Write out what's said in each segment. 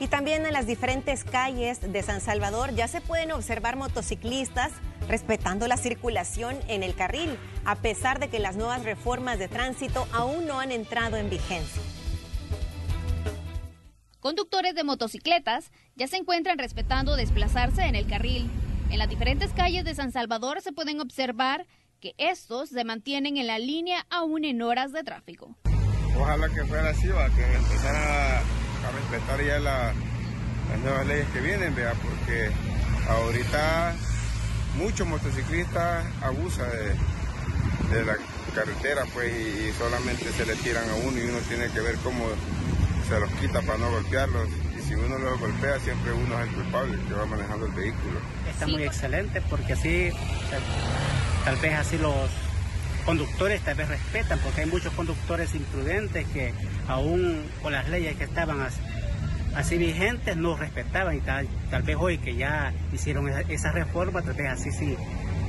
Y también en las diferentes calles de San Salvador ya se pueden observar motociclistas respetando la circulación en el carril, a pesar de que las nuevas reformas de tránsito aún no han entrado en vigencia. Conductores de motocicletas ya se encuentran respetando desplazarse en el carril. En las diferentes calles de San Salvador se pueden observar que estos se mantienen en la línea aún en horas de tráfico. Ojalá que fuera así, va, que empezaran a, respetar ya las nuevas leyes que vienen, vea, porque ahorita muchos motociclistas abusan de, la carretera, pues, y, solamente se le tiran a uno y uno tiene que ver cómo se los quita para no golpearlos. Y si uno los golpea, siempre uno es el culpable que va manejando el vehículo. Está muy excelente porque así, tal vez así los conductores tal vez respetan, porque hay muchos conductores imprudentes que aún con las leyes que estaban así, vigentes no respetaban y tal, tal, vez hoy que ya hicieron esa, reforma, tal vez así sí,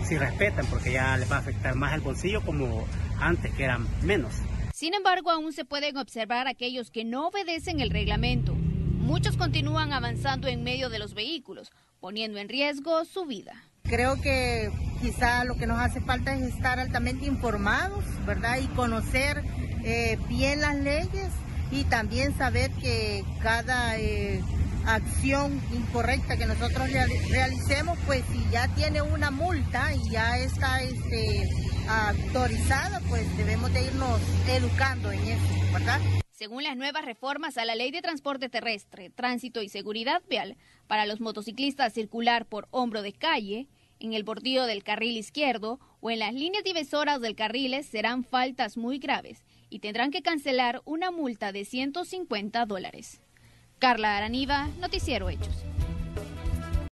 sí respetan, porque ya les va a afectar más el bolsillo como antes que eran menos. Sin embargo, aún se pueden observar aquellos que no obedecen el reglamento. Muchos continúan avanzando en medio de los vehículos, poniendo en riesgo su vida. Creo que quizá lo que nos hace falta es estar altamente informados, ¿verdad? Y conocer eh, bien las leyes y también saber que cada eh, acción incorrecta que nosotros realicemos, pues si ya tiene una multa y ya está este, autorizada, pues debemos de irnos educando en eso, ¿verdad? Según las nuevas reformas a la Ley de Transporte Terrestre, Tránsito y Seguridad Vial, para los motociclistas circular por hombro de calle, en el bordillo del carril izquierdo o en las líneas divisoras del carril serán faltas muy graves y tendrán que cancelar una multa de 150 dólares. Carla Araniva, Noticiero Hechos.